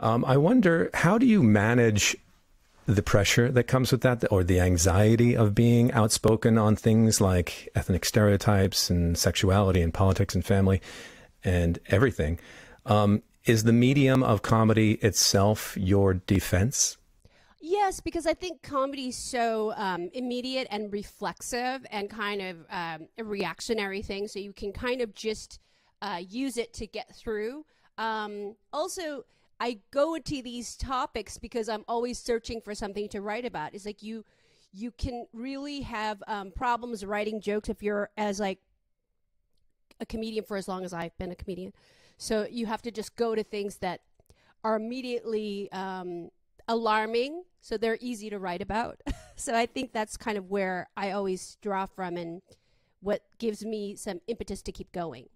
Um, I wonder how do you manage the pressure that comes with that, or the anxiety of being outspoken on things like ethnic stereotypes and sexuality and politics and family and everything. Um, is the medium of comedy itself your defense? Yes, because I think comedy is so um, immediate and reflexive and kind of um, a reactionary thing. So you can kind of just uh, use it to get through. Um, also, I go into these topics because I'm always searching for something to write about. It's like you you can really have um, problems writing jokes if you're as like a comedian for as long as I've been a comedian. So you have to just go to things that are immediately um, alarming, so they're easy to write about. so I think that's kind of where I always draw from and what gives me some impetus to keep going.